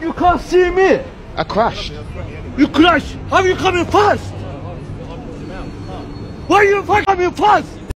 You can't see me. I crashed. You crashed? How you coming fast? Why are you coming fast?